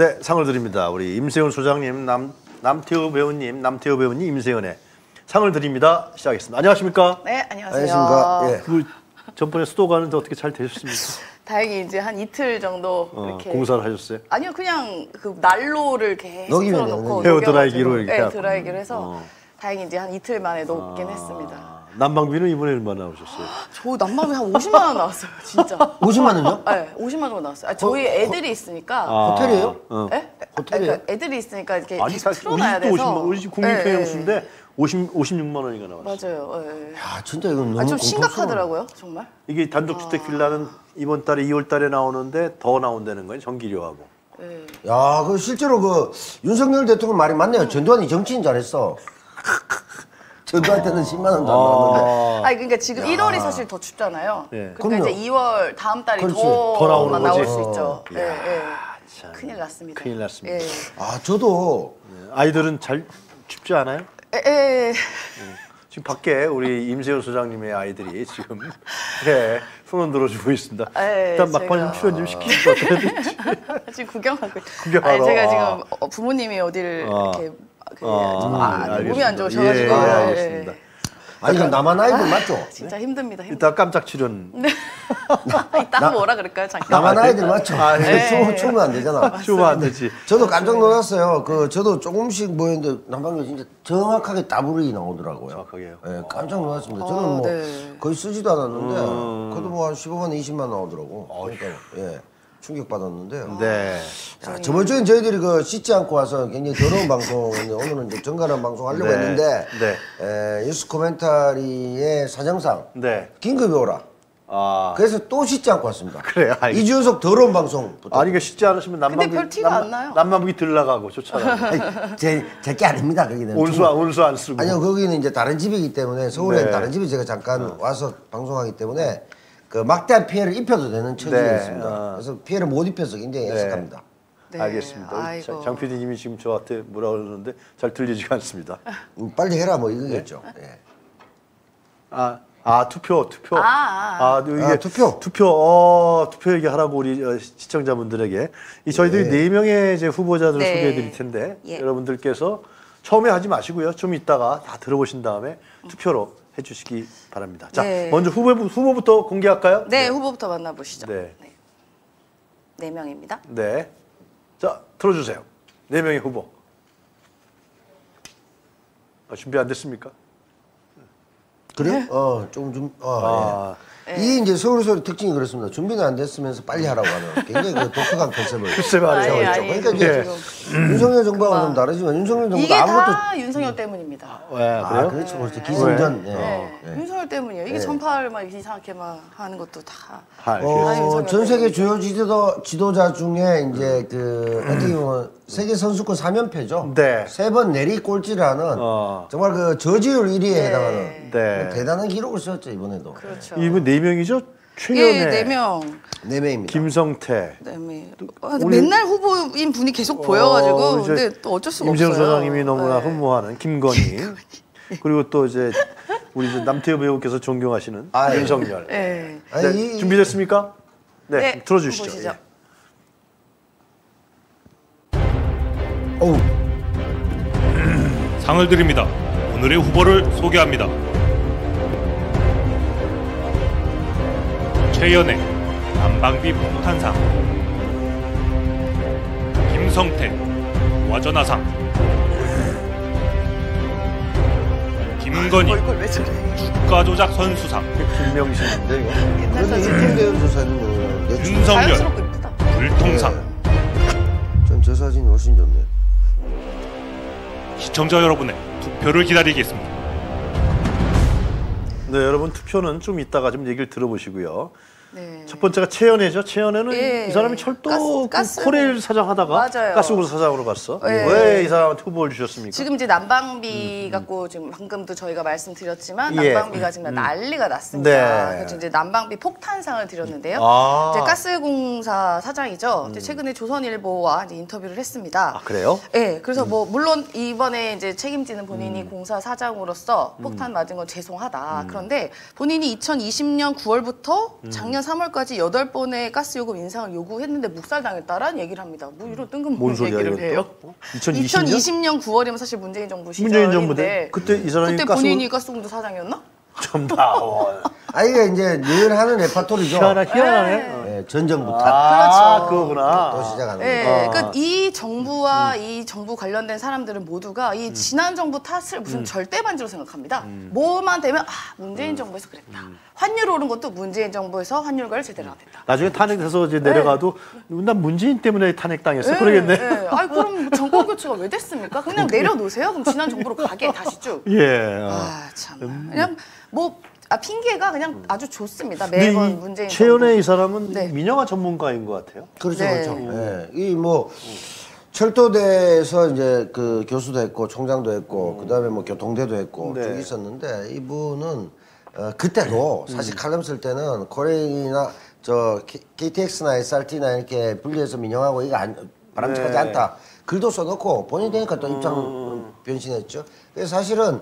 네, 상을 드립니다. 우리 임세현 소장님, 남 남태호 배우님, 남태호 배우님, 임세현의 상을 드립니다. 시작하겠습니다. 안녕하십니까? 네, 안녕하세요. 안녕하십니까? 예. 그 전번에 수도 가는데 어떻게 잘 되셨습니까? 다행히 이제 한 이틀 정도 어, 이렇게 공사를 하셨어요? 아니요, 그냥 그 난로를 계속 틀어놓고 헤어 드라이기로 이렇게 네, 하고. 드라이기를 해서 어. 다행히 이제 한 이틀 만에 녹긴 했습니다. 아, 난방비는 이번에 얼마나 나오셨어요? 저 난방비 한 50만 원 나왔어요, 진짜. 50만 원요? 네, 50만 원 나왔어요. 아, 저희 애들이 있으니까. 아, 호텔이에요? 어. 예? 호텔이에요? 그러니까 애들이 있으니까 이렇게 아니 계속 사실 우리 틀어놔야 집도 돼서. 50만 우리 집 국민평형수인데 네, 50 56만 원이가 나왔어요. 맞아요. 예, 예. 야, 진짜 이건 너무 아, 좀. 심각하더라고요, 정말. 이게 단독주택 빌라는 이번 달에 2월 달에 나오는데 더 나온다는 거예요. 전기료하고. 예. 야, 그 실제로 그 윤석열 대통령 말이 맞네요. 전두환이 정치인 잘했어. 때는 10만 원도 안 나왔는데. 아니 그러니까 지금 1월이 사실 더 춥잖아요. 예. 그러니까 그럼요. 이제 2월 다음 달이 그렇지. 더, 더 나오는 나올 거지. 수 있죠. 어. 예, 예. 참. 큰일 났습니다. 큰일 났습니다. 예. 아, 저도 아이들은 잘 춥지 않아요? 예. 예. 지금 밖에 우리 임세현 소장님의 아이들이 지금 네, 손을 들어주고 있습니다. 예, 일단 막판 좀 제가- 출연 좀 시키시고 어떻게 될지. 지금 구경하고. 구경하러. 아니, 제가 아. 지금 어, 부모님이 어디를 아. 이렇게 그, 아, 좀, 음, 아, 알겠습니다. 몸이 안 좋으셔가지고 예, 예, 예. 알겠습니다. 아니 그 남한 아이들 맞죠? 진짜 힘듭니다. 힘들... 이따 깜짝 출연. 이따 한번 오라 그럴까요? 잠깐. 남한 아이들 맞죠? 아, 네. 추면, 추면 안 되잖아. 추면 안 되지. 저도 깜짝 놀랐어요. 그 저도 조금씩 보였는데 난방비 진짜 정확하게 더블이 나오더라고요. 정확하게요? 예, 깜짝 놀랐습니다. 저는 아, 뭐 네. 거의 쓰지도 않았는데 음. 그래도 뭐 한 15만 20만 나오더라고. 그러니까 예. 충격 받았는데. 네. 자, 저번 주엔 저희들이 그 씻지 않고 와서 굉장히 더러운 방송인데 오늘은 이제 정갈한 방송 하려고 네. 했는데 네. 에, 뉴스 코멘타리의 사정상 네. 긴급이 오라. 아. 그래서 또 씻지 않고 왔습니다. 그래요, 알겠습니다. 이주 연속 더러운 방송. 아니, 이거 쉽지 않으시면 난방비. 별 티가 안 나요. 난방비 들 나가고 좋잖아요. 제, 제게 아닙니다, 거기는. 온수, 안- 온수 안 쓰고. 아니요, 거기는 이제 다른 집이기 때문에 서울에 네. 다른 집에 제가 잠깐 와서 방송하기 때문에 그 막대한 피해를 입혀도 되는 처지에 네, 있습니다. 어. 그래서 피해를 못 입혀서 굉장히 네. 애석합니다. 네. 알겠습니다. 아이고. 장- 장 PD님이 지금 저한테 뭐라 그러는데 잘 들리지가 않습니다. 음, 빨리 해라 뭐 이거겠죠. 네. 예. 아, 아 투표, 투표. 아, 아. 이게 아, 투표. 투표, 어, 투표 얘기하라고 우리 어, 시청자분들에게 이 저희들이 네 명의 이제 후보자들 네. 소개해드릴 텐데 예. 여러분들께서 처음에 하지 마시고요. 좀 이따가 다 들어보신 다음에 투표로 해주시기 바랍니다. 자, 네. 먼저 후보 후보부터 공개할까요? 네, 후보부터 만나보시죠. 네. 네. 네 명입니다. 네. 자, 들어주세요. 네 명의 후보. 아, 준비 안 됐습니까? 그래요? 어, 조금 좀, 어, 아, 예. 이게 이제 서울서울 특징이 그렇습니다. 준비가 안 됐으면서 빨리 하라고 하는 굉장히 그 독특한 컨셉을. 글쎄 말이에요. 아니. 아니, 그러니까 이제 윤석열 정부하고는 좀 다르지만 윤석열 정부가 이게 아무것도 다 윤석열 때문입니다. 왜 아, 그래요? 그렇죠. 그렇죠. 기승전. 예. 네, 예. 윤석열 때문이에요. 이게 네. 전파를 막 이상하게 막 하는 것도 다. 아, 아, 어, 전 세계. 주요 지도자, 지도자 중에 이제 그 어떻게 보면 세계 선수권 3연패죠. 네. 세 번 내리 꼴찌라는 어. 정말 그 저지율 1위에 네. 해당하는 네. 대단한 기록을 세웠죠 이번에도. 그렇죠. 이분 네 명이죠? 최연애, 예, 네 명. 네 명입니다. 김성태, 네 명. 아, 우리- 맨날 후보인 분이 계속 보여가지고 어, 근데 또 어쩔 수가 없어요. 소장님이 너무나 네. 흠모하는 김건희 그리고 또 이제 우리 이제 남태호 배우께서 존경하시는 아, 예. 윤석열. 네. 아니, 네, 이- 준비됐습니까? 네, 네, 들어주시죠. 어우, 상을 드립니다. 오늘의 후보를 소개합니다. 최연애 난방비 폭탄상 김성태 와전화상 김건희 왜 저래? 주가 조작 선수상 김명신인데 이거. 옛날 사진 내 주- 윤석열 자연스럽고 이쁘다. 불통상 전 저 사진이 훨씬 좋네. 시청자 여러분의 투표를 기다리겠습니다. 네, 여러분 투표는 좀 이따가 좀 얘기를 들어보시고요. 네. 첫 번째가 최연애죠. 최연애는 예. 이 사람이 철도 가스- 그 코레일 사장 하다가. 가스공사 사장으로 갔어. 예. 왜이 사람한테 후보를 주셨습니까? 지금 이제 난방비 갖고 지금 방금도 저희가 말씀드렸지만 예. 난방비가 지금 난리가 났습니다. 네. 그래서 이제 난방비 폭탄상을 드렸는데요. 아. 이제 가스공사 사장이죠. 이제 최근에 조선일보와 인터뷰를 했습니다. 아, 그래요? 네, 그래서 뭐 물론 이번에 이제 책임지는 본인이 공사 사장으로서 폭탄 맞은 건 죄송하다. 그런데 본인이 2020년 9월부터 작년 2022년 3월까지 8번의 가스 요금 인상을 요구했는데 묵살당했다라는 얘기를 합니다. 뭐 이런 뜬금없는 소리야, 얘기를 이건 해요. 또? 어? 2020 년? 2020년 9월이면 사실 문재인 정부 시절인데 문재인 정부 때 그때 이 사람이 그때 가스 본인이 가스공사 사장이었나? 좀 나와. 아 이게 이제 늘 하는 레파토리죠. 희한하, 희한하네. 예, 전 정부 탓. 아, 그렇죠. 그거구나. 또 시작하는 예, 거죠. 그러니까 이 정부와 이 정부 관련된 사람들은 모두가 이 지난 정부 탓을 무슨 절대 반지로 생각합니다. 뭐만 되면 아 문재인 정부에서 그랬다. 환율 오른 것도 문재인 정부에서 환율과를 제대로 안 됐다. 나중에 탄핵돼서 이제 내려가도 난 문재인 때문에 탄핵당했어. 예, 그러겠네. 예. 아이 그럼 정권 교체가 왜 됐습니까? 그냥 내려놓으세요. 그럼 지난 정부로 가게 다시 쭉. 예. 어. 아 참. 그냥 뭐 아, 핑계가 그냥 아주 좋습니다. 매번 이 문재인 최연의 이. 사람은 네. 민영화 전문가인 것 같아요. 그렇죠, 네. 그렇죠. 예. 이뭐 철도대에서 이제 그 교수도 했고 총장도 했고 그다음에 뭐 교통대도 했고 네. 쭉 있었는데 이분은 어, 그때도 사실 칼럼 쓸 때는 코레일이나 저 KTX나 SRT나 이렇게 분리해서 민영하고 이거 안, 바람직하지 네. 않다. 글도 써놓고 본인이 되니까 또 입장 변신했죠. 그래서 사실은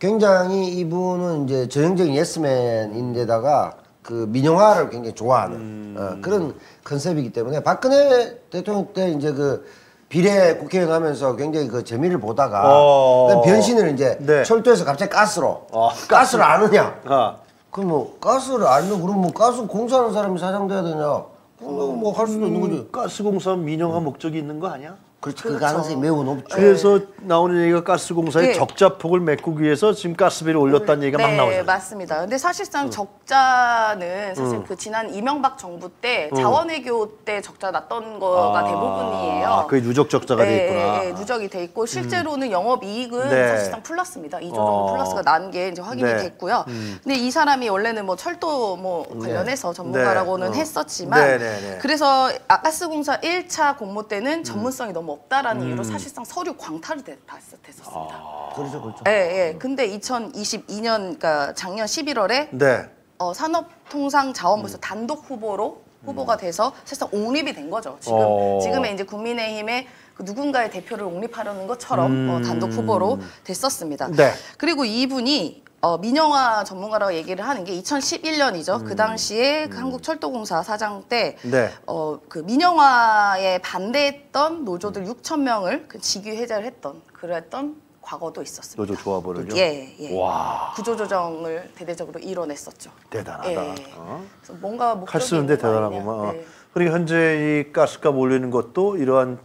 굉장히 이분은 이제 전형적인 예스맨인데다가 그 민영화를 굉장히 좋아하는 어, 그런 컨셉이기 때문에 박근혜 대통령 때 이제 그 비례 국회의원 하면서 굉장히 그 재미를 보다가 어. 변신을 이제 네. 철도에서 갑자기 가스로 아, 가스를 아느냐 아. 그럼 뭐 가스를 알면 그럼 뭐 가스 공사하는 사람이 사장 돼야 되냐 그럼 뭐 할 수도 있는 거지 가스 공사 민영화 목적이 있는 거 아니야? 그렇지 그 가능성이 매우 높죠 그래서 나오는 얘기가 가스공사의 네. 적자폭을 메꾸기 위해서 지금 가스비를 올렸다는 얘기가 막 네, 나오잖아요. 맞습니다. 근데 사실상 적자는 사실 그 지난 이명박 정부 때 자원외교 때 적자 났던 거가 아, 대부분이에요. 그게 누적 적자가 돼 있구나. 예, 예, 누적이 돼 있고 실제로는 영업 이익은 네. 사실상 플러스입니다. 2조 정도 어. 플러스가 난 게 이제 확인이 네. 됐고요. 근데 이 사람이 원래는 뭐 철도 뭐 관련해서 전문가라고는 네. 어. 했었지만 네, 네, 네. 그래서 아, 가스공사 1차 공모 때는 전문성이 너무 없다라는 이유로 사실상 서류 광탈이 됐- 됐었습니다. 그렇죠 그렇죠 예, 예. 근데 2022년, 그러니까 작년 11월에 네. 어, 산업통상자원부에서 음. 단독 후보로 후보가 돼서 사실상 옹립이 된 거죠. 지금 어. 지금의 이제 국민의힘의 그 누군가의 대표를 옹립하려는 것처럼 어, 단독 후보로 됐었습니다. 음. 네. 그리고 이분이 어, 민영화 전문가라고 얘기를 하는 게 2011년이죠. 그 당시에 그 한국철도공사 사장 때 음. 네. 어, 그 민영화에 반대했던 노조들 6천 명을 그 직위 해제를 했던 그랬던 과거도 있었습니다. 노조 조합원을요? 예, 예. 와. 구조조정을 대대적으로 이뤄냈었죠. 대단하다. 예. 어? 그래서 뭔가 목적이 칼 쓰는데. 대단하구만. 어. 네. 그러니까 현재 이 가스값 올리는 것도 이러한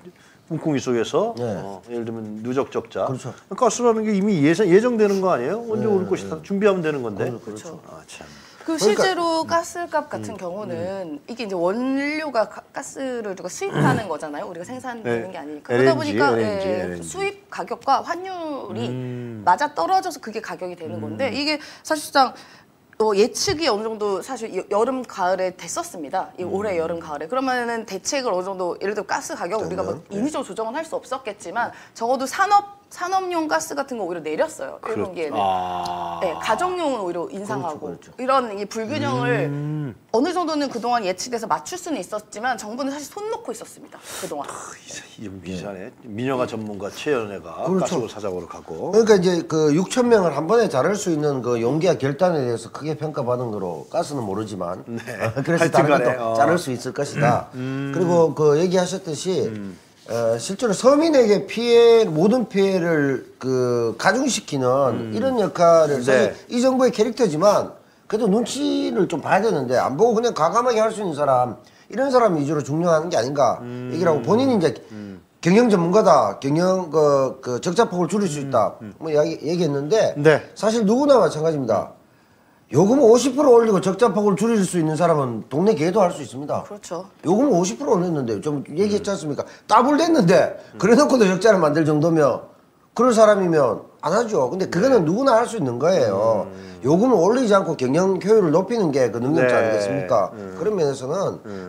꿍꿍이 속에서 네. 어, 예를 들면 누적 적자. 그렇죠. 가스라는 게 이미 예상, 예정되는 거 아니에요? 언제 오를 것이다 준비하면 되는 건데. 그렇죠. 아, 참. 그 그러니까- 실제로 가스값 같은 경우는 이게 이제 원료가 가, 가스를 우리가 수입하는 거잖아요. 우리가 생산되는 네. 게 아니니까 그러다 LNG, 보니까 LNG, 예, LNG. 수입 가격과 환율이 음. 맞아 떨어져서 그게 가격이 되는 건데 이게 사실상 어, 예측이 어느 정도 사실 여- 여름 가을에 됐었습니다. 이 음. 올해 여름 가을에 그러면은 대책을 어느 정도 예를 들어 가스 가격 우리가 뭐 네. 인위적으로 조정은 할 수 없었겠지만 적어도 산업 산업용 가스 같은 거 오히려 내렸어요. 1분기에는. 아. 네, 가정용은 오히려 인상하고 이런 이 불균형을 음. 어느 정도는 그동안 예측돼서 맞출 수는 있었지만 정부는 사실 손 놓고 있었습니다. 그동안. 좀 비싸네. 민영화 전문가 최연애가 그렇죠. 가스로 사장으로 가고. 그러니까 이제 그 6천 명을 한 번에 자를 수 있는 그 용기와 결단에 대해서 크게 평가받은 거로 가스는 모르지만 어, 그래서 다른 것도 어. 자를 수 있을 것이다. 그리고 그 얘기하셨듯이 어, 실제로 서민에게 피해 모든 피해를 그 가중시키는 이런 역할을 사실 네. 이 정부의 캐릭터지만 그래도 눈치를 좀 봐야 되는데 안 보고 그냥 과감하게 할 수 있는 사람 이런 사람 위주로 중용하는 게 아닌가 얘기를 하고 본인이 이제 경영 전문가다 경영 그, 그 적자폭을 줄일 수 있다 뭐 이야기, 얘기했는데 네. 사실 누구나 마찬가지입니다 요금 50% 올리고 적자폭을 줄일 수 있는 사람은 동네 개도 할 수 있습니다 그렇죠. 요금 50% 올렸는데 좀 얘기했지 않습니까? 따블 됐는데 그래 놓고도 적자를 만들 정도면 그럴 사람이면 안 하죠. 근데 그거는 누구나 할 수 있는 거예요. 요금을 올리지 않고 경영 효율을 높이는 게 그 능력자 네. 아니겠습니까? 그런 면에서는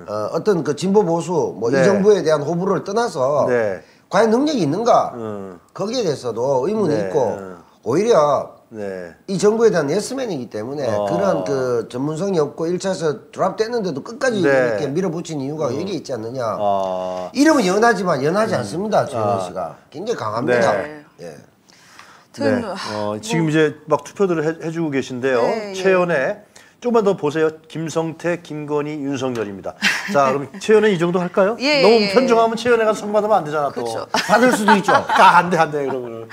어, 어떤 그 진보 보수 뭐이 네. 정부에 대한 호불호를 떠나서 네. 과연 능력이 있는가 음. 거기에 대해서도 의문이 네. 있고 오히려 네. 이 정부에 대한 예스맨이기 때문에 어. 그런 그 전문성이 없고 1차에서 드랍됐는데도 끝까지 네. 이렇게 밀어붙인 이유가 여기 있지 않느냐. 아. 이름은 연하지만 연하지 않습니다. 최현희 씨가. 굉장히 강합니다. 네. 예. 네. 아, 어, 뭐 지금 이제 막 투표들을 해, 해주고 계신데요. 네, 예. 최연애 조금만 더 보세요. 김성태, 김건희, 윤석열입니다. 자, 그럼 최연애 이 정도 할까요? 예, 너무 예. 편중하면 최연애가 상 받으면 안 되잖아 또. 그렇죠. 받을 수도 있죠. 아, 안 돼, 안 돼, 그러면.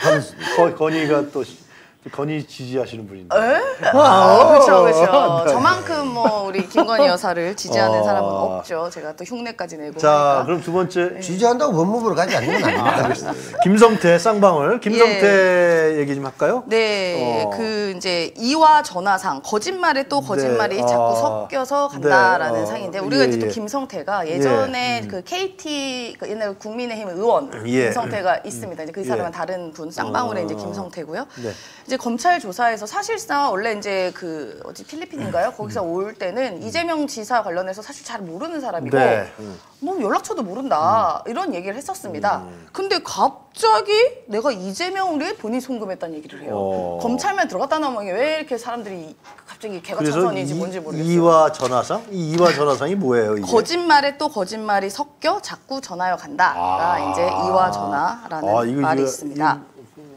거, 건희가 또, 시- 건희 지지하시는 분인데. 아, 그렇죠, 그렇죠. 네. 저만큼 뭐 우리 김건희 여사를 지지하는 어. 사람은 없죠. 제가 또 흉내까지 내고 자, 하니까. 그럼 두 번째. 지지한다고 법무부로 가지 않는 건 아닙니다. 김성태 쌍방울. 김성태 얘기 좀 할까요? 네, 어. 그 이제 이와 전화상 거짓말에 또 거짓말이 네, 자꾸 아. 섞여서 간다라는 네, 어. 상인데 우리가 예, 이제 또 예. 김성태가 예전에 그 KT 그 옛날 국민의힘 의원 예. 김성태가 있습니다. 이제 그 예. 사람은 다른 분 쌍방울의 어. 이제 김성태고요. 네. 이제 검찰 조사에서 사실상 원래 이제 그 어디 필리핀인가요? 거기서 올 때는 이재명 지사 관련해서 사실 잘 모르는 사람이고 네. 음. 뭐 연락처도 모른다 이런 얘기를 했었습니다. 근데 갑자기 내가 이재명을 본인 송금했다는 얘기를 해요. 어. 검찰만 들어갔다 나오면 왜 이렇게 사람들이 갑자기 개가 차선인지 이- 뭔지 모르겠어요. 이와 전화상? 이 이와 전화상이 뭐예요, 이게? 거짓말에 또 거짓말이 섞여 자꾸 전화여 간다가 이제 이와 전화라는 아, 이거 말이 이거- 있습니다. 이거,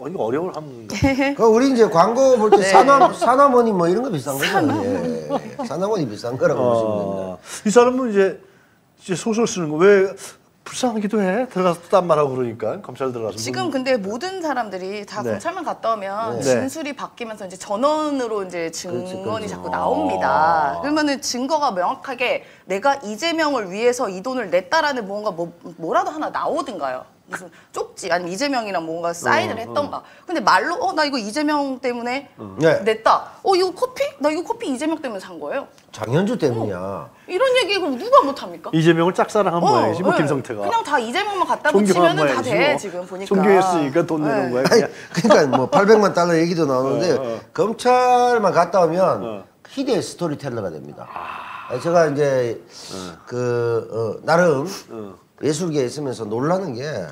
이거 어려울 함. 그 우리 이제 광고 볼때 네. 사남 사남원이 뭐 이런 거 비싼 거죠. 예. 사남원이 비싼 거라고 보시면 됩니다. 어, 이 사람은 이제, 이제 소설 쓰는 거 왜 불쌍하기도 해? 들어가서 또 딴 말하고 그러니까 검찰 들어가서 지금 근데 모든 사람들이 다 네. 검찰만 갔다 오면 네. 진술이 바뀌면서 이제 전원으로 이제 증언이 자꾸 나옵니다. 그러면은 증거가 명확하게 내가 이재명을 위해서 이 돈을 냈다라는 뭔가 뭐, 뭐라도 하나 나오든가요. 무슨 쪽지 아니면 이재명이랑 뭔가 사인을 했던가. 근데 말로 어 나 이거 이재명 때문에 네. 냈다. 어 이거 커피? 나 이거 커피 이재명 때문에 산 거예요. 장현주 때문이야. 이런 얘기 그럼 누가 못 합니까? 이재명을 짝사랑한 모양이지 뭐 네. 김성태가 그냥 다 이재명만 갖다 존경한 붙이면 다돼 뭐. 지금 보니까. 존경했으니까 돈 내는 네. 거야 아니, 그냥. 그러니까 뭐 800만 달러 얘기도 나오는데 어, 검찰만 갔다 오면 희대의 스토리텔러가 됩니다. 제가 이제 그 어, 나름 예술계에 있으면서 놀라는 게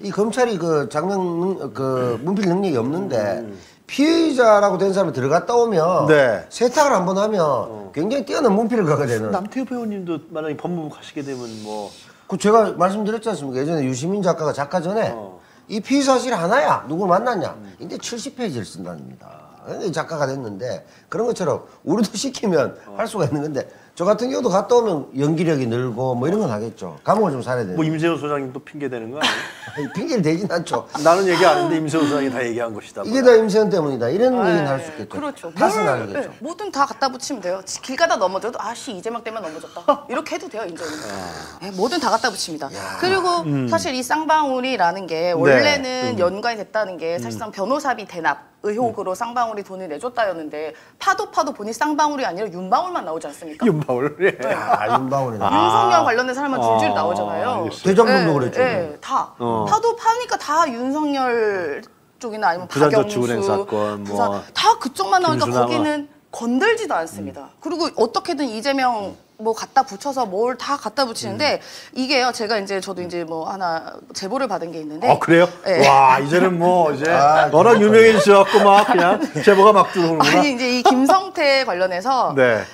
이 검찰이 그 장명 능- 그 문필 능력이 없는데 피의자라고 된 사람이 들어갔다 오면 네. 세탁을 한번 하면 굉장히 뛰어난 문필을 가게 되는 남태우 배우님도 만약에 법무부 가시게 되면 뭐 그 제가 말씀드렸지 않습니까? 예전에 유시민 작가가 작가 전에 어. 이 피의 사실 하나야. 누구 만났냐? 근데 70페이지를 쓴답니다. 근데 작가가 됐는데 그런 것처럼 우리도 시키면 할 수가 있는 건데 저 같은 경우도 갔다 오면 연기력이 늘고 뭐 이런 건 하겠죠. 감옥을 좀 살아야 되는. 뭐 임세훈 소장님도 핑계 대는 거 아니에요? 아니, 핑계를 대진 않죠. 나는 얘기 안 했는데 임세훈 소장이 다 얘기한 것이다. 이게 다 임세현 때문이다. 이런 얘기는 할수 네, 있겠죠. 그렇죠. 탓은 뭘, 아니겠죠. 네, 뭐든 다 갖다 붙이면 돼요. 지- 길 가다 넘어져도 아씨 이재명 때문에 넘어졌다. 이렇게 해도 돼요 인정은. 아. 네, 뭐든 다 갖다 붙입니다. 그리고 음. 사실 이 쌍방울이라는 네. 게 원래는 음. 연관이 됐다는 게 사실상 변호사비 대납 의혹으로 쌍방울이 돈을 내줬다였는데 파도 파도 보니 쌍방울이 아니라 윤방울만 나오지 않습니까? 윤 바울. 예. 아, 윤방울이. 윤석열 관련된 사람만 줄줄 아, 나오잖아요. 대장동도 예, 그랬죠. 예, 다. 어. 파도 파니까 다 윤석열 쪽이나 아니면 부산저축은행 박영수, 사건, 부산- 뭐 다 그쪽만 나오니까 김수남아. 거기는 건들지도 않습니다. 음. 그리고 어떻게든 이재명 뭐 갖다 붙여서 뭘 다 갖다 붙이는데 이게요. 제가 이제 저도 이제 뭐 하나 제보를 받은 게 있는데. 아 그래요? 예. 와 이제는 뭐 이제 아, 워낙 유명해지셔갖고 막 그냥 제보가 막 들어오는구나. 아니 이제 이 김성태 관련해서 네.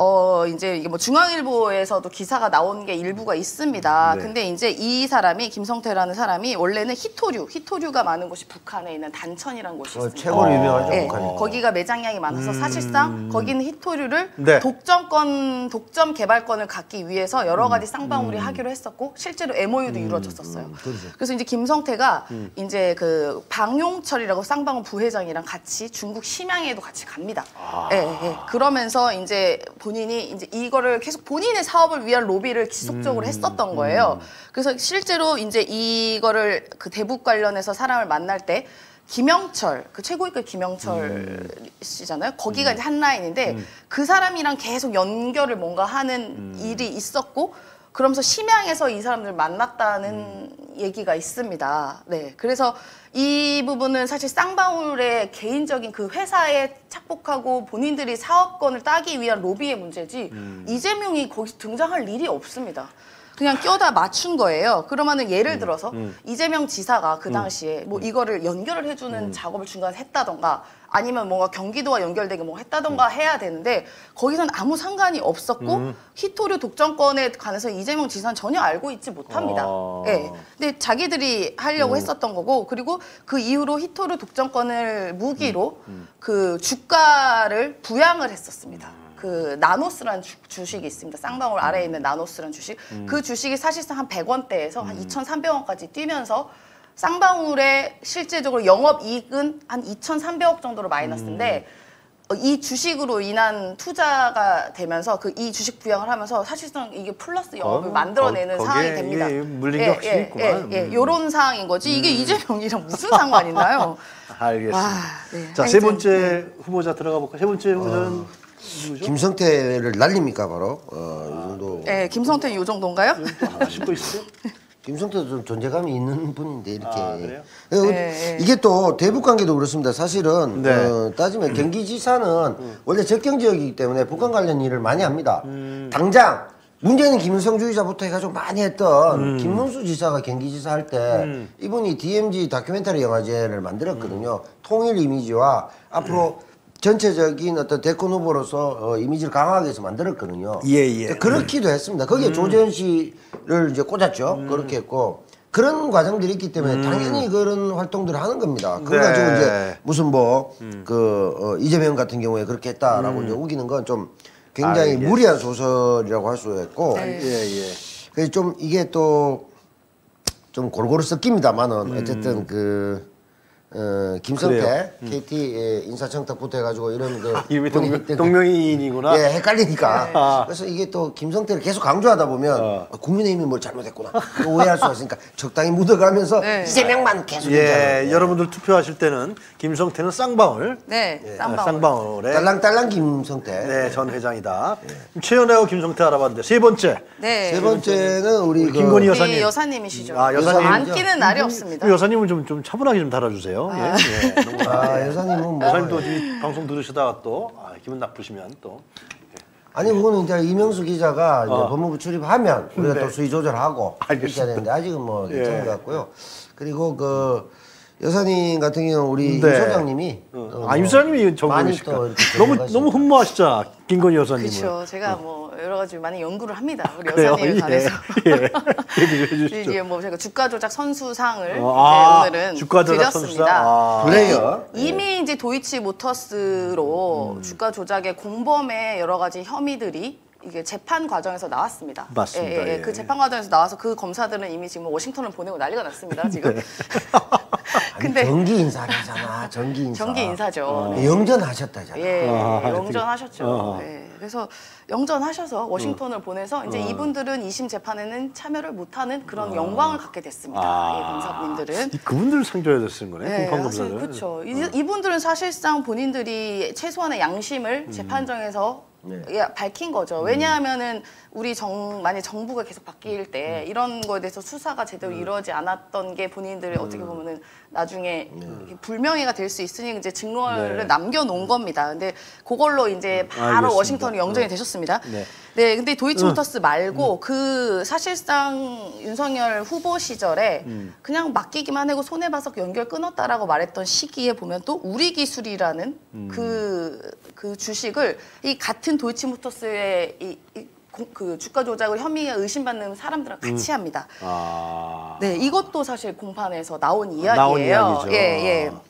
어 이제 이게 뭐 중앙일보에서도 기사가 나온 게 일부가 있습니다. 네. 근데 이제 이 사람이 김성태라는 사람이 원래는 히토류, 히토류가 많은 곳이 북한에 있는 단천이라는 곳이 어, 있습니다. 최고로 유명하죠. 네, 북한이. 거기가 매장량이 많아서 사실상 거기는 히토류를 음. 네. 독점권, 독점 개발권을 갖기 위해서 여러 음. 가지 쌍방울이 하기로 했었고 실제로 MOU도 이루어졌었어요. 그렇죠. 그래서 이제 김성태가 음. 이제 그 방용철이라고 쌍방울 부회장이랑 같이 중국 심양에도 같이 갑니다. 아. 예, 예. 그러면서 이제 본인이 이제 이거를 계속 본인의 사업을 위한 로비를 지속적으로 음. 했었던 거예요. 그래서 실제로 이제 이거를 그 대북 관련해서 사람을 만날 때 김영철 그 최고위급 김영철 음. 씨잖아요. 거기가 이제 한 라인인데 그 사람이랑 계속 연결을 뭔가 하는 음. 일이 있었고 그러면서 심양에서 이 사람들 만났다는 얘기가 있습니다. 네. 그래서 이 부분은 사실 쌍방울의 개인적인 그 회사에 착복하고 본인들이 사업권을 따기 위한 로비의 문제지 이재명이 거기 등장할 일이 없습니다. 그냥 껴다 맞춘 거예요. 그러면은 예를 들어서 이재명 지사가 그 당시에 뭐 이거를 연결을 해주는 작업을 중간에 했다던가 아니면 뭔가 경기도와 연결되게 뭐 했다던가 해야 되는데 거기서는 아무 상관이 없었고 히토류 독점권에 관해서 이재명 지사는 전혀 알고 있지 못합니다. 아. 예. 근데 자기들이 하려고 했었던 거고 그리고 그 이후로 히토류 독점권을 무기로 그 주가를 부양을 했었습니다. 그 나노스라는 주, 주식이 있습니다. 쌍방울 아래에 있는 나노스라는 주식. 그 주식이 사실상 한 100원대에서 한 2,300원까지 뛰면서 쌍방울의 실제적으로 영업 이익은 한 2,300억 정도로 마이너스인데 어, 이 주식으로 인한 투자가 되면서 그 이 주식 부양을 하면서 사실상 이게 플러스 영업을 어, 만들어내는 거- 상황이 됩니다. 이게 물린 게 확실히 있구만. 예, 예, 음. 요런 상황인 거지. 이게 이재명이랑 무슨 상관 있나요? 알겠습니다. 와, 네. 자, 세 하여튼, 번째 후보자 들어가 볼까? 세 번째 후보자는 누구죠? 김성태를 날립니까 바로? 어, 이 정도. 예, 김성태 요 정도인가요? 또 하나씩 또 있어요? 김성태도 좀 존재감이 있는 분인데 이렇게. 아, 그래요? 어, 네, 이게 또 대북 관계도 그렇습니다. 사실은 네. 어, 따지면 경기지사는 원래 접경 지역이기 때문에 북한 관련 일을 많이 합니다. 음. 당장 문제는 김일성주의자부터 해가지고 많이 했던 음. 김문수 지사가 경기지사 할 때 이분이 DMZ 다큐멘터리 영화제를 만들었거든요. 음. 통일 이미지와 앞으로 전체적인 어떤 대권 후보로서 어, 이미지를 강화하기 위해서 만들었거든요. 예, 예. 그렇기도 했습니다. 거기에 조재현 씨를 이제 꽂았죠. 음. 그렇게 했고 그런 과정들이 있기 때문에 당연히 그런 활동들을 하는 겁니다. 그걸 네. 가지고 이제 무슨 뭐 그 어, 이재명 같은 경우에 그렇게 했다라고 이제 우기는 건 좀 굉장히 알겠습니다. 무리한 소설이라고 할 수 있고 네. 예, 예. 그래서 좀 이게 또 좀 골고루 섞입니다만은 어쨌든 그 어, 김성태 음. KT 의 인사청탁부터 해가지고 이런 그 이미 분이 동명, 동명이인이구나. 예, 헷갈리니까. 아. 그래서 이게 또 김성태를 계속 강조하다 보면 어. 어, 국민의힘이 뭘 잘못했구나. 오해할 수가 있으니까 적당히 묻어가면서 네. 이재명만 계속 예, 얘기하는 여러분들 투표하실 때는 김성태는 쌍방울, 네, 예, 쌍방울. 쌍방울의 딸랑딸랑 김성태. 네, 전 회장이다. 최연애하고 김성태 알아봤는데 세 번째 네. 세 번째는 우리 그 김건희 우리 여사님. 여사님이시죠. 아, 여사님. 안 끼는 날이 없습니다. 그 여사님은 좀, 좀 차분하게 좀 달아주세요. 예, 예. 너무 아, 여사님은 뭐 여사님도 이 방송 들으시다가 또 아, 기분 나쁘시면 또 아니 그거는 이제 이명수 기자가 이제 어. 법무부 출입하면 우리가 네. 또 수위 조절하고 알겠습니다. 있어야 되는데 아직은 뭐 예. 괜찮은 것 같고요. 그리고 그 여사님 같은 경우는 우리 네. 임 소장님이 어. 또 아, 뭐 많이 정부이실까? 또 이렇게 너무. 너무 흠모하시잖아, 김건희 여사님을. 그렇죠. 제가 뭐 여러 가지 많이 연구를 합니다. 우리? 여사님에 예, 관해서. 예. 해주시죠. 이제 뭐 제가 주가 조작 선수상을 어, 아, 이제 오늘은 주가 조작 드렸습니다. 아. 플레이어. 이미 이제 도이치 모터스로 음. 주가 조작의 공범의 여러 가지 혐의들이 이게 재판 과정에서 나왔습니다. 맞습니다. 예, 예, 예. 예. 그 재판 과정에서 나와서 그 검사들은 이미 지금 워싱턴을 보내고 난리가 났습니다. 지금. 네. 아니, 근데 정기 인사를 하잖아. 정기 인사. 정기 인사죠. 네. 영전하셨다잖아. 예, 아, 영전하셨죠. 어. 예, 그래서 영전하셔서 워싱턴을 보내서 이제 이분들은 2심 재판에는 참여를 못하는 그런 영광을 갖게 됐습니다. 아. 이 검사님들은. 이 그분들을 상조해서 쓰는 거네, 네, 공판. 그렇죠. 이 분들은 사실상 본인들이 최소한의 양심을 음. 재판정에서 네. 예, 밝힌 거죠. 왜냐하면은 우리 정 만약 정부가 계속 바뀔 때 음. 이런 거에 대해서 수사가 제대로 이루어지지 않았던 게 본인들이 음. 어떻게 보면은 나중에 이렇게 불명예가 될 수 있으니 이제 증거를 네. 남겨놓은 겁니다. 근데 그걸로 이제 바로 알겠습니다. 워싱턴이 영전이 네. 되셨습니다. 네. 네, 근데 도이치모터스 말고 그 사실상 윤석열 후보 시절에 그냥 맡기기만 하고 손해 봐서 연결 끊었다라고 말했던 시기에 보면 또 우리 기술이라는 그, 그 주식을 이 같은 도이치모터스의 이, 이 공- 그 주가 조작을 혐의에 의심받는 사람들랑 같이 합니다. 아. 네, 이것도 사실 공판에서 나온 이야기예요. 나온 이야기죠. 예, 예. 아.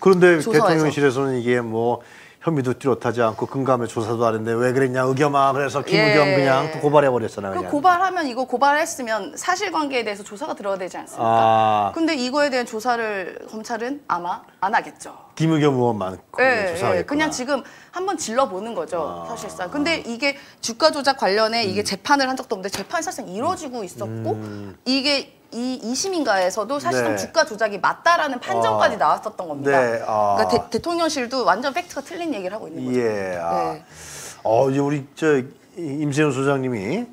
그런데 조서에서. 대통령실에서는 이게 뭐 혐의도 뚜렷하지 않고 근감에 조사도 안 했는데 왜 그랬냐 의겸아 그래서 김의겸 예. 그냥 또 고발해 버렸잖아 그. 고발하면 이거 고발했으면 사실관계에 대해서 조사가 들어야 되지 않습니까? 아. 근데 이거에 대한 조사를 검찰은 아마 안 하겠죠. 김의겸 의원만 예, 조사하겠구나. 예, 그냥 지금 한번 질러 보는 거죠, 사실상. 근데 이게 주가 조작 관련해 이게 재판을 한 적도 없는데 재판이 사실상 이루어지고 있었고 이게 이 2심인가에서도 사실상 네. 주가 조작이 맞다라는 판정까지 아. 나왔었던 겁니다. 네, 아. 그러니까 대, 통령실도 완전 팩트가 틀린 얘기를 하고 있는 거죠. 예. 아. 네. 어 이제 우리 저 이- 임세훈 소장님이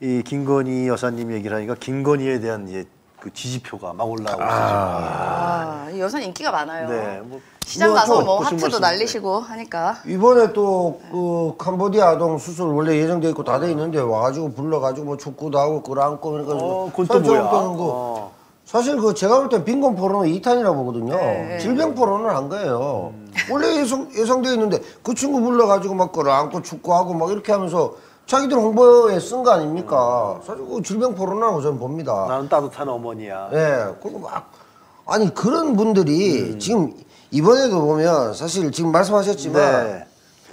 이 김건희 여사님 얘기를 하니까 김건희에 대한 이제 그 지지표가 막 올라오고. 아, 이 여성 인기가 많아요. 네. 뭐 시장 뭐 가서 좀뭐 무슨 하트도 말씀이세요? 날리시고 하니까. 이번에 또 그 캄보디아 아동 수술 원래 예정돼 있고 다 돼 있는데 와가지고 불러가지고 뭐 축구도 하고 끌어안고 그러니까 어, 그건 또 뭐야? 어. 사실 그 제가 볼땐 빈곤 포로는 2탄이라고 보거든요. 네. 질병 포로는 한 거예요. 음. 원래 예상, 예상돼 있는데 그 친구 불러가지고 막 끌어안고 축구하고 막 이렇게 하면서 자기들 홍보에 쓴 거 아닙니까? 사실 그 질병 포로라고 저는 봅니다. 나는 따뜻한 어머니야. 예, 그리고 막 아니 그런 분들이 지금 이번에도 보면 사실 지금 말씀하셨지만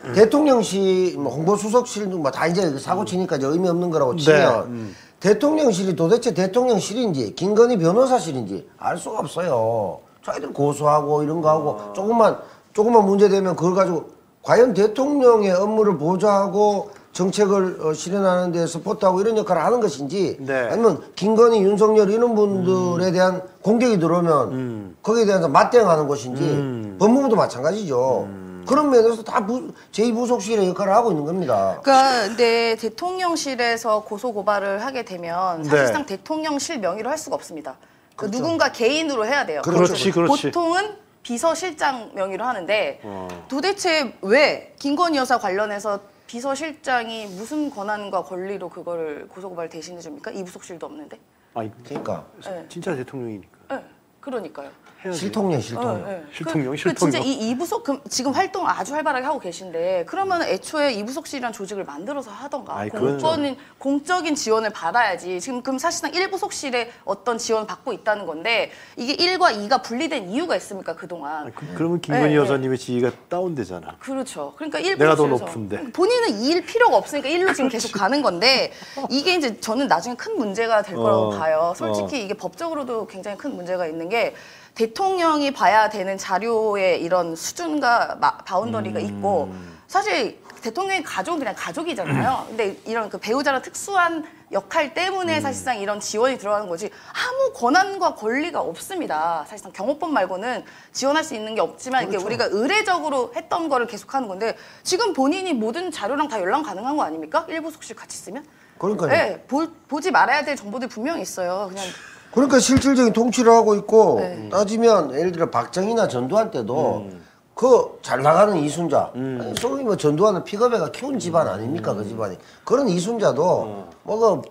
네. 대통령실 뭐 홍보수석실도 뭐다 이제 사고 치니까 이제 의미 없는 거라고 치면 대통령실이 도대체 대통령실인지 김건희 변호사실인지 알 수가 없어요. 자기들 고소하고 이런 거 하고 조금만 조금만 문제되면 그걸 가지고 과연 대통령의 업무를 보좌하고 정책을 어, 실현하는 데 서 포트하고 이런 역할을 하는 것인지 네. 아니면 김건희, 윤석열 이런 분들에 대한 공격이 들어오면 거기에 대해서 맞대응하는 것인지 법무부도 마찬가지죠. 그런 면에서 다 부, 제2부속실의 역할을 하고 있는 겁니다. 그러니까 근데 대통령실에서 고소 고발을 하게 되면 네. 사실상 대통령실 명의로 할 수가 없습니다. 그 누군가 개인으로 해야 돼요. 그렇지, 그렇지. 보통은 비서실장 명의로 하는데 어. 도대체 왜 김건희 여사 관련해서 비서실장이 무슨 권한과 권리로 그거를 고소고발 대신해 줍니까? 이부속실도 없는데. 아니, 그러니까 네. 진짜 대통령이니까. 네, 그러니까요. 해야지. 실통령, 실통령. 네, 네. 실통령, 그, 실통령. 그 진짜 이 이부속 그 지금 활동 아주 활발하게 하고 계신데 그러면 애초에 이부속실이라는 조직을 만들어서 하던가 아이, 그건 공적인 공적인 지원을 받아야지 지금 그럼 사실상 1부속실에 어떤 지원을 받고 있다는 건데 이게 1과 2가 분리된 이유가 있습니까 그동안 아니, 그, 그러면 김건희 네, 여사님의 지위가 다운되잖아. 그렇죠. 그러니까 1 내가 더 높은데. 본인은 2일 필요가 없으니까 1로 지금 계속 가는 건데 이게 이제 저는 나중에 큰 문제가 될 거라고 어, 봐요. 솔직히 이게 법적으로도 굉장히 큰 문제가 있는 게 대통령이 봐야 되는 자료의 이런 수준과 마- 바운더리가 음. 있고 사실 대통령의 가족은 그냥 가족이잖아요. 근데 이런 그 배우자랑 특수한 역할 음. 때문에 사실상 이런 지원이 들어가는 거지 아무 권한과 권리가 없습니다. 사실상 경호법 말고는 지원할 수 있는 게 없지만 그렇죠. 이게 우리가 의례적으로 했던 거를 계속하는 건데 지금 본인이 모든 자료랑 다 연락 가능한 거 아닙니까? 일부 속실 같이 쓰면? 그러니까요. 네, 보, 보지 말아야 될 정보들이 분명히 있어요. 그냥 그러니까 실질적인 통치를 하고 있고 네. 따지면 예를 들어 박정희나 전두환 때도 그잘 나가는 이순자 아니, 소위 뭐 전두환은 픽업해가 키운 집안 아닙니까 그 집안이. 그런 이순자도 뭐그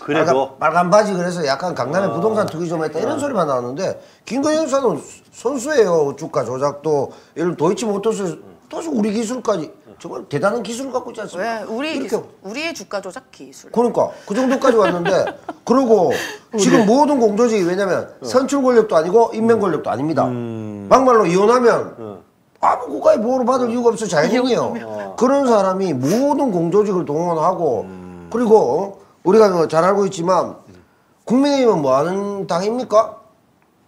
그래도. 빨간, 빨간 바지 그래서 약간 강남에 부동산 투기 좀 했다 이런 소리만 나오는데 김건희 여사는 선수예요 주가 조작도. 예를 들어 도이치 모터스 도대체 우리 기술까지 정말 대단한 기술을 갖고 있지 않습니까? 왜? 우리 이렇게 기술, 우리의 주가 조작 기술. 그러니까 그 정도까지 왔는데 그리고 지금 모든 공조직이 왜냐면 선출 권력도 아니고 임명 권력도 아닙니다. 막말로 이혼하면 아무 국가의 보호를 받을 이유가 없어 자연인이에요. 그런 사람이 모든 공조직을 동원하고 그리고 우리가 뭐잘 알고 있지만 국민의힘은 뭐 하는 당입니까?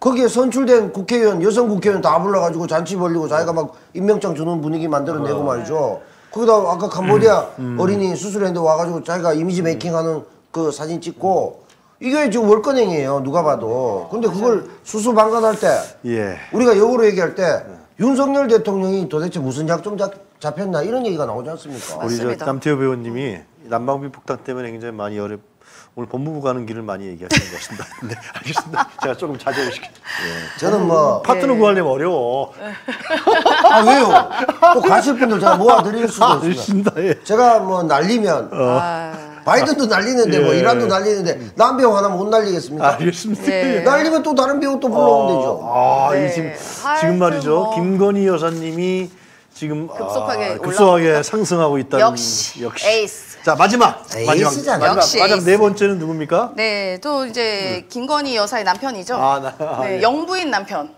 거기에 선출된 국회의원 여성 국회의원 다 불러가지고 잔치 벌리고 자기가 막 임명장 주는 분위기 만들어내고 말이죠. 거기다 아까 캄보디아 어린이 수술했는데 와가지고 자기가 이미지 메이킹 하는 그 사진 찍고 이게 지금 월권행이에요 누가 봐도. 근데 그걸 수수방관할 때 예. 우리가 역으로 얘기할 때 윤석열 대통령이 도대체 무슨 작전 잡, 잡혔나 이런 얘기가 나오지 않습니까? 우리 저 맞습니다. 남태호 배우님이 난방비 폭탄 때문에 굉장히 많이 어렵. 오늘 법무부 가는 길을 많이 얘기하시는 것 같습니다. 네, 알겠습니다. 제가 조금 자제를 시켜. 저는 뭐 파트너 구하려면 어려워. 아 왜요? 또 가실 분들 제가 모아드릴 수도 있습니다. 알겠습니다. 예. 제가 뭐 날리면 아, 바이든도 날리는데 뭐 예. 이란도 날리는데 남 배우 하나 못 날리겠습니까? 알겠습니다. 예. 날리면 또 다른 배우 또 불러오면 되죠. 아, 네. 이 지금 지금 말이죠. 뭐. 김건희 여사님이 지금 급속하게 아, 급속하게. 상승하고 있다는 역시 에이스. 자 마지막 에이스잖아. 마지막 역시 마지막 네 에이스. 번째는 누굽니까? 네, 또 이제 김건희 여사의 남편이죠. 아, 나- 아, 네, 예. 영부인 남편.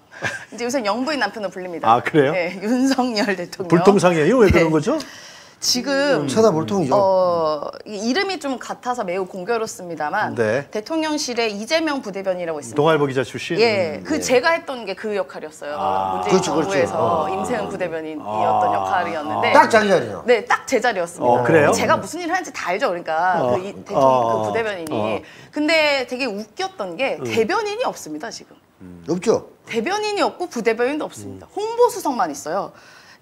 이제 요새 영부인 남편으로 불립니다. 아, 그래요? 네, 윤석열 대통령. 불통상이에요? 왜 그런 네. 거죠? 지금 천하불통이죠. 어, 이 이름이 좀 같아서 매우 공교롭습니다만 네. 대통령실에 이재명 부대변이라고 있습니다. 동아일보 기자 출신. 예, 음, 그 제가 했던 게 그 역할이었어요. 문재인 그렇죠, 그렇죠. 정부에서 임세은 부대변인이었던 역할이었는데 딱 자기 자리죠. 네, 딱 제 자리였습니다. 어, 그래요? 제가 무슨 일을 하는지 다 알죠, 그러니까 어. 그 이, 대통령 어. 그 부대변인이. 어. 근데 되게 웃겼던 게 음. 대변인이 없습니다, 지금. 없죠. 대변인이 없고 부대변인도 없습니다. 홍보 수석만 있어요.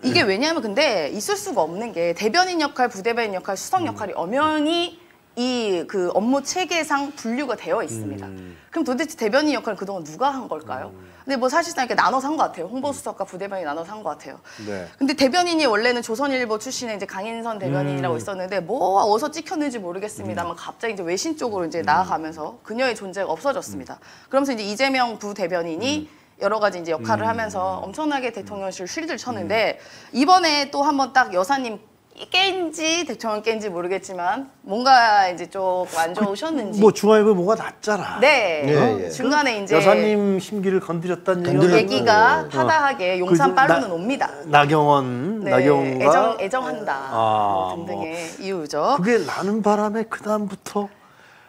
이게 왜냐하면 근데 있을 수가 없는 게 대변인 역할, 부대변인 역할, 수석 역할이 엄연히 이 그 업무 체계상 분류가 되어 있습니다. 그럼 도대체 대변인 역할을 그동안 누가 한 걸까요? 근데 뭐 사실상 이렇게 나눠서 한 것 같아요. 홍보수석과 부대변인이 나눠서 한 것 같아요. 네. 근데 대변인이 원래는 조선일보 출신의 이제 강인선 대변인이라고 있었는데 뭐 어디서 찍혔는지 모르겠습니다만 갑자기 이제 외신 쪽으로 이제 나아가면서 그녀의 존재가 없어졌습니다. 그러면서 이제 이재명 부대변인이 여러 가지 이제 역할을 하면서 엄청나게 대통령실 쉴드를 쳤는데 이번에 또 한번 딱 여사님 깬지 대통령 깬지 모르겠지만 뭔가 이제 조금 안 좋으셨는지. 뭐 중앙일보 뭐가 났잖아. 네. 예, 예. 중간에 이제 여사님 심기를 건드렸다는 건드렸- 얘기가 어. 타다하게 용산 그 빨로는 나- 옵니다. 나경원, 네, 나경원가 애정 애정한다 아, 뭐 등등의 이유죠. 그게 나는 바람에 그 다음부터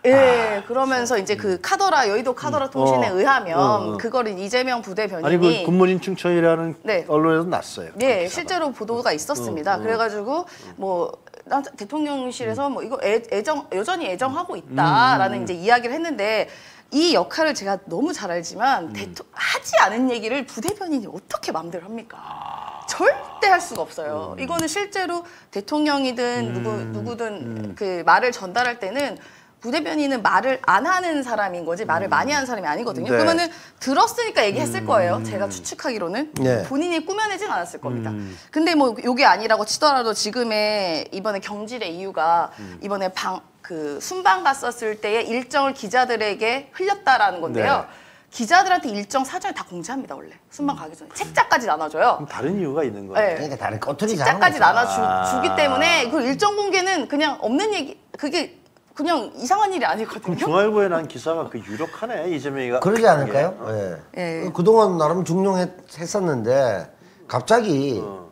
예, 그러면서 이제 그 카더라 여의도 카더라 통신에 어. 의하면 어, 어. 그거를 이재명 부대변인이 아니 그 굿모닝 충청이라는 네. 언론에서 났어요. 네, 실제로 보도가 있었습니다. 어, 그래가지고 뭐난 대통령실에서 뭐 이거 애, 애정 여전히 애정하고 있다라는 음. 이제 이야기를 했는데 이 역할을 제가 너무 잘 알지만 음. 대토, 하지 않은 얘기를 부대변인이 어떻게 마음대로 합니까? 절대 할 수가 없어요. 음. 이거는 실제로 대통령이든 누구 누구든 그 말을 전달할 때는 부대변인은 말을 안 하는 사람인 거지 말을 많이 하는 사람이 아니거든요. 네. 그러면은 들었으니까 얘기했을 거예요. 제가 추측하기로는 네. 본인이 꾸며내진 않았을 겁니다. 음. 근데 뭐 요게 아니라고 치더라도 지금의 이번에 경질의 이유가 음. 이번에 방 그 순방 갔었을 때의 일정을 기자들에게 흘렸다라는 건데요. 네. 기자들한테 일정 사전에 다 공지합니다 원래 순방 가기 전에 책자까지 나눠줘요. 그럼 다른 이유가 있는 거예요. 네. 그러니까 다른 꼬투리 책자까지. 나눠주기 때문에 그 일정 공개는 그냥 없는 얘기 그게 그냥 이상한 일이 아니거든요. 중앙일보에 난 기사가 그 유력하네 이재명이가. 그러지 않을까요? 예. 예. 그 그동안 나름 중용했었는데 갑자기 어.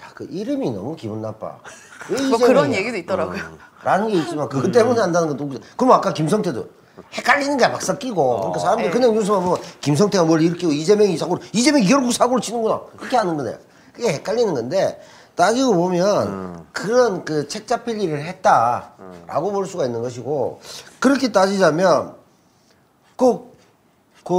야, 그 이름이 너무 기분 나빠. 왜 뭐? 그런 얘기도 있더라고요. 라는 게 있지만 그것 때문에 한다는 것도. 그럼 아까 김성태도 헷갈리는 게막 섞이고 그러니까 사람들이 예. 그냥 뉴스만 보면 김성태가 뭘 일으키고 이재명이 사고를 이재명이 결국 사고를 치는구나 그렇게 하는 거네 그게 헷갈리는 건데 따지고 보면 그런 그 책 잡힐 일을 했다라고 볼 수가 있는 것이고 그렇게 따지자면 그, 그,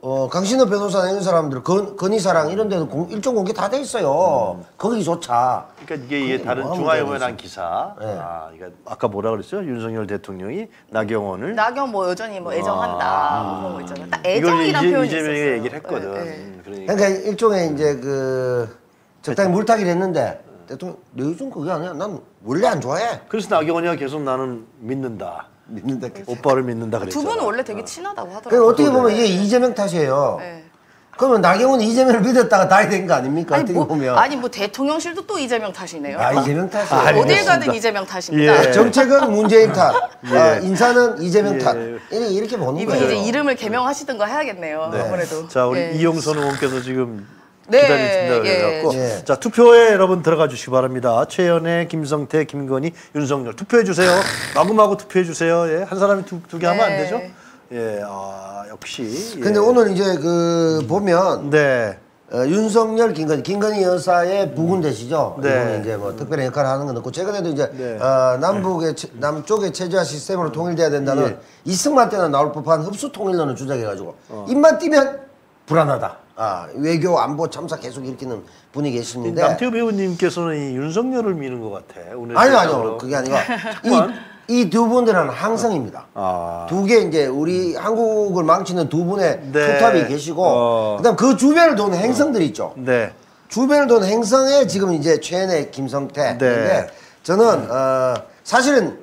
어, 강신호 변호사 이런 사람들, 건, 건희사랑 이런 데도 공- 일정 공개 다 돼 있어요. 거기조차. 그러니까 이게, 이게 다른 문제가 난 기사. 네. 아, 그러니까 아까 뭐라 그랬죠? 윤석열 대통령이 나경원을 나경 뭐 여전히 뭐 애정한다 뭐 그런 거 있잖아요. 딱 애정이란 표현이 이재명이. 얘기를 했거든. 예, 예. 음, 그러니까. 그러니까 일종의 이제 그 적당히 물타기를 했는데 대통령, 너 요즘 그게 아니야. 난 원래 안 좋아해. 그래서 나경원이가 계속 나는 믿는다. 믿는다. 오빠를 믿는다 그랬잖아. 두 분은 원래 되게 친하다고 그러니까 하더라고요. 어떻게 보면 이게 이재명 탓이에요. 네. 그러면 나경원이 이재명을 믿었다가 다이 된 거 아닙니까? 아니 어떻게 뭐, 보면. 아니 뭐 대통령실도 또 이재명 탓이네요. 아, 이재명 탓이에요. 아니, 어딜 알겠습니다. 가든 이재명 탓입니다. 예. 정책은 문재인 탓, 예. 아, 인사는 이재명 예. 탓. 이렇게, 보는 이분 거예요. 이제 이름을 개명하시든가 해야겠네요. 아무래도. 자 우리 예. 이용선 의원께서 지금 네, 기다리신다고 예. 그래갖고 예. 자 투표에 여러분 들어가 주시기 바랍니다. 최연애, 김성태, 김건희, 윤석열 투표해 주세요. 마구마구 투표해 주세요. 예, 한 사람이 두개 하면 안 네. 되죠? 예, 아 역시. 예. 근데 오늘 이제 그 보면 네, 어, 윤석열, 김건희, 김건희 여사의 부군 되시죠. 네. 이분이 이제 뭐 특별한 역할을 하는 건 없고 최근에도 이제 네. 어, 남북의 체- 남쪽의 체제화 시스템으로 통일돼야 된다는 예. 이승만 때나 나올 법한 흡수 통일론을 주장해가지고 어. 입만 띄면 불안하다. 아 외교 안보 참사 계속 일으키는 분이 계시는데 남태우 배우님께서는 이 윤석열을 미는 것 같아. 오늘 아니요. 아니요 그게 아니라. 이 두 분들은 항성입니다. 아. 두개 이제 우리 한국을 망치는 두 분의 네. 투탑이 계시고 어. 그다음 그 주변을 도는 행성들이 있죠. 네, 주변을 도는 행성에 지금 이제 최은혜, 김성태. 네. 네. 저는 어, 사실은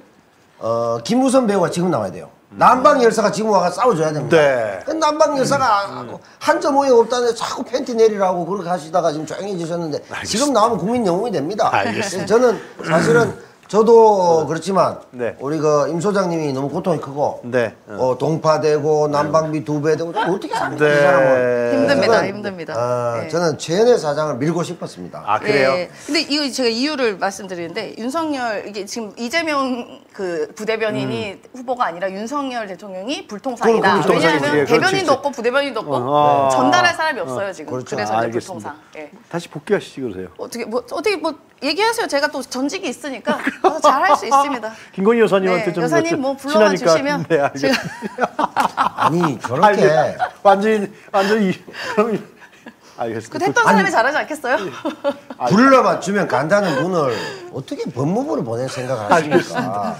어, 김무선 배우가 지금 나와야 돼요. 남방 열사가 지금 와가 싸워줘야 됩니다. 네. 그 남방 열사가 한점 오해 없다는데 자꾸 팬티 내리라고 그렇게 하시다가 지금 조용해지셨는데 지금 나오면 국민 영웅이 됩니다. 알겠습니다. 저는 사실은 저도 그렇지만 네. 우리 그 임 소장님이 너무 고통이 크고 네. 어, 동파되고 난방비 두 배 되고 좀 어떻게 삽니까 이 네. 사람은 힘듭니다, 저는, 힘듭니다. 아, 예. 저는 최은혜 사장을 밀고 싶었습니다. 아 그래요? 예. 근데 이거 제가 이유를 말씀드리는데 윤석열 이게 지금 이재명 그 부대변인이 후보가 아니라 윤석열 대통령이 불통상이다. 그럼 불통상이지. 왜냐하면 예, 대변인도 그렇지. 없고 부대변인도 없고 어, 어. 전달할 사람이 없어요 지금. 그렇죠. 그래서 이제 알겠습니다. 불통상. 예. 다시 복귀하시지 그러세요. 어떻게 뭐 어떻게 뭐 얘기하세요. 제가 또 전직이 있으니까 잘할 수 있습니다. 김건희 여사님한테 네, 좀 여사님 뭐 불러만 친하니까. 주시면 네, 알겠습니다. 제가 아니 저렇게 알겠- 완전히 완전히 그럼 알겠습니다. 그 했던 사람이 잘하지 않겠어요? 불러 맞추면 간다는 분을 어떻게 법무부를 보낼 생각을 하십니까?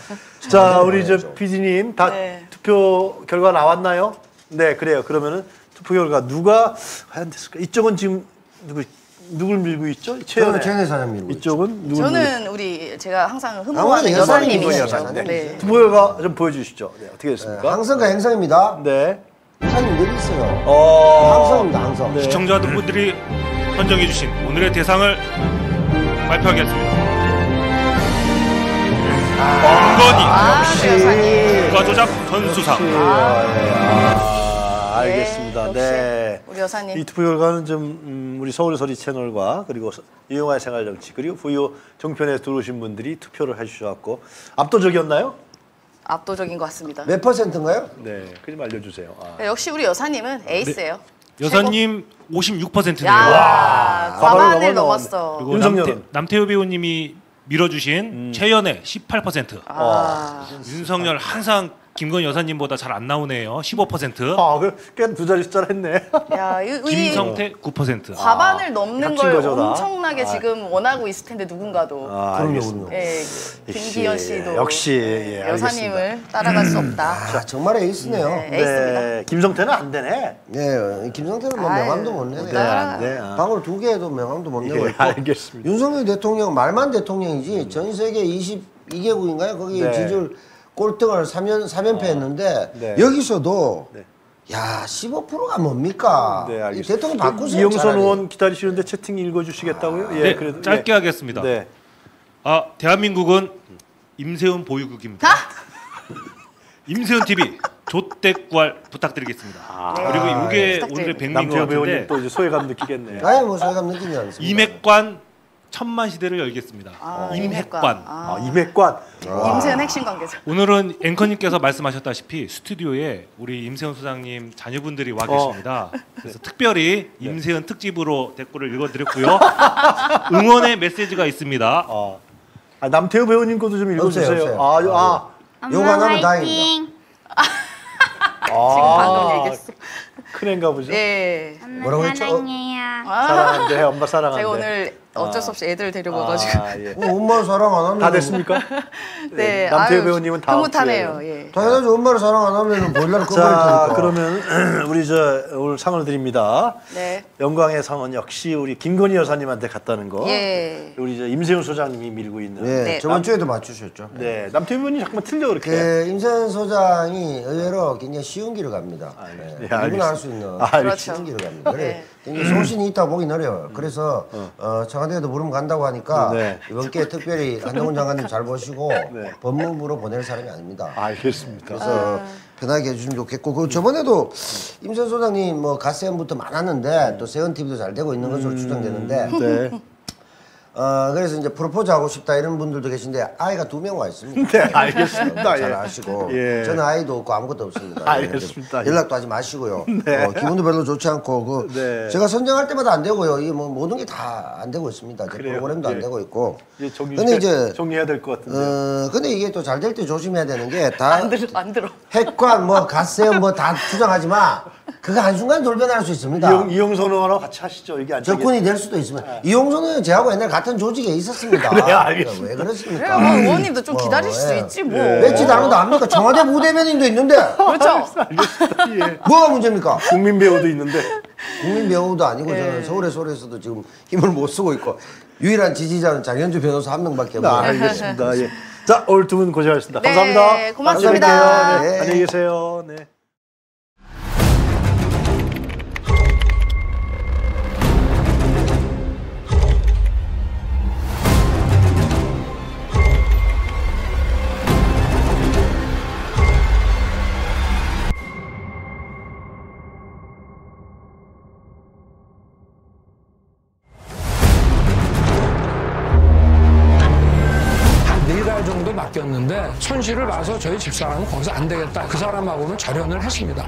자, 우리 저 PD님 다 네. 투표 결과 나왔나요? 네, 그래요. 그러면은 투표 결과 누가 과연 됐을까? 이쪽은 지금 누구 누굴 밀고 있죠? 최연애. 최은혜 사장 밀고. 이쪽은 누굴 밀고 저는 우리 제가 항상 흠모하는 여사님이죠, 여사님이시죠. 여사님. 네. 결과 좀 보여주시죠. 네, 어떻게 네, 됐습니까? 항성과 행성입니다. 네. 사장님 늘 있어요. 어. 항성입니다, 항성. 네. 시청자분들이 선정해주신 오늘의 대상을 발표하겠습니다. 김건희 아, 우리 여사님. 국가조작 전수상 아, 알겠습니다. 역시 네. 여사님. 이 투표 결과는 좀 음, 우리 서울 소리 채널과 그리고 서- 이용화의 생활 정치 그리고 부요 종편에 들어오신 분들이 투표를 해주셔갖고 압도적이었나요? 압도적인 것 같습니다. 몇 퍼센트인가요? 네, 그 좀 알려주세요. 아. 네, 역시 우리 여사님은 에이스예요. 여사님 56%네요. 야, 과반을 과반을 넘어 넘었어. 그리고 윤석열은? 남태, 남태우 배우님이 밀어주신 최연애 18%. 아, 윤석열 항상 김건희 여사님보다 잘 안 나오네요. 15%. 아, 꽤두 자리 숫자를 했네. 야, 이, 이 김성태 9%. 과반을 넘는 닥친 걸 거죠, 다. 엄청나게 아. 지금 원하고 있을 텐데 누군가도. 아, 그럼요. 그럼요. 예, 김기현 씨도 역시, 예, 여사님을 따라갈 수 없다. 아, 정말 에이스네요. 네. 에이스입니다. 네, 김성태는 안 되네. 네, 김성태는 뭐 명함도 못 내네. 네, 안 돼. 아. 방울 두 개도 명함도 못 내고 예, 있고. 알겠습니다. 윤석열 대통령 말만 대통령이지 전 세계 22개국인가요? 거기 네. 지지율 꼴등을 3연 3연패 했는데 네. 여기서도 네. 야 15%가 뭡니까? 네, 이 알겠습니다. 대통령 바꾸세요. 이영선 차라리. 의원 기다리시는데 채팅 읽어주시겠다고요? 예, 네, 그래도 짧게 예. 하겠습니다. 네. 아, 대한민국은 임세훈 보유국입니다. 아! 임세훈 TV 조대구할 부탁드리겠습니다. 그리고 네, 이게 부탁드립니다. 오늘의 백미인 것 남태호 배우님 또 이제 소외감 느끼겠네요. 아예 뭐 소외감 느끼지 않습니다. 임핵관 천만 시대를 열겠습니다. 아, 임핵관. 아, 아, 이백관. 임세은 핵심 관계자. 오늘은 앵커님께서 말씀하셨다시피 스튜디오에 우리 임세훈 소장님 자녀분들이 와 어. 계십니다. 그래서 특별히 임세훈 특집으로 댓글을 읽어드렸고요. 응원의 메시지가 있습니다. 아, 아, 남태호 배우님 것도 좀 읽어주세요. 없어요. 아, 요- 아, 요거 하나면 다행입니다. 지금 방금 얘기했어. 큰 애인가 보죠. 예. 뭐라고 했죠? 아, 사랑한대, 엄마 사랑한대. 제가 오늘 어쩔 수 없이 애들 데리고 아, 와가지고. 예. 어, 엄마를 사랑 안 하면 다 됐습니까? 네. 아유, 배우님은 다음 흐뭇하네요. 주에. 예. 당연하지 엄마를 사랑 안 하면 보일러를 꺼버릴 자. 그러면 우리 저 오늘 상을 드립니다. 네. 영광의 상은 역시 우리 김건희 여사님한테 갔다는 거. 예. 우리 저 임세훈 소장님이 밀고 있는. 네, 네. 저번 주에도 맞추셨죠. 네, 남태호 배우님 잠깐만 틀려 그렇게. 그 임세현 소장이 의외로 굉장히 쉬운 길을 갑니다. 네, 네, 알겠습니다. 누구나 할 수 있는 아, 알겠습니다. 쉬운 길을 갑니다. 그래, 소신이 있다고 보긴 어려워요. 그래서 어, 청와대에도 물으면 간다고 하니까 네. 이번 기회에 특별히 한동훈 장관님 잘 보시고 네. 법무부로 보낼 사람이 아닙니다. 알겠습니다. 그래서 편하게 해주시면 좋겠고 그 저번에도 임세현 소장님 뭐 가세연부터 많았는데 또 세연 TV도 잘 되고 있는 것으로 추정되는데 네. 어 그래서 이제 프로포즈 하고 싶다 이런 분들도 계신데 아이가 두 명 와 있습니다. 네, 알겠습니다. 잘 예. 아시고 예. 저는 아이도 없고 아무것도 없습니다. 알겠습니다. 연락도 하지 마시고요. 어, 기분도 별로 좋지 않고 그 네. 제가 선정할 때마다 안 되고요. 이게 뭐 모든 게 다 안 되고 있습니다. 제? 프로그램도 안 예. 되고 있고. 이제 정리, 근데 이제 정리해야 될 것 같은데. 어 근데 이게 또 잘 될 때 조심해야 되는 게 다안 들어, 안 들어. 핵관 뭐 가세요 뭐다 주장하지 마. 그거 한순간 돌변할 수 있습니다. 이용, 이용선 의원하고 같이 하시죠. 이게 안 되겠- 접근이 될 수도 있습니다. 이용선은 저하고 옛날 같은 조직에 있었습니다. 그래요, 알겠습니다. 왜 그러십니까? 그래, 뭐 의원님도 좀 뭐, 기다릴 수 예. 있지 뭐. 맺지 않은도 압니까? 청와대 부대변인도 있는데 그렇죠. 알겠습니다. 예. 뭐가 문제입니까? 국민 배우도 있는데. 국민 배우도 아니고 저는 서울의 소리에서도 지금 힘을 못 쓰고 있고 유일한 지지자는 장현주 변호사 한 명밖에 아, 없는 알겠습니다. 예. 자, 오늘 두 분 고생하셨습니다. 네, 감사합니다. 고맙습니다. 네, 네. 안녕히 계세요. 네. 손실을 봐서 저희 집사람은 거기서 안 되겠다. 그 사람하고는 절연을 했습니다.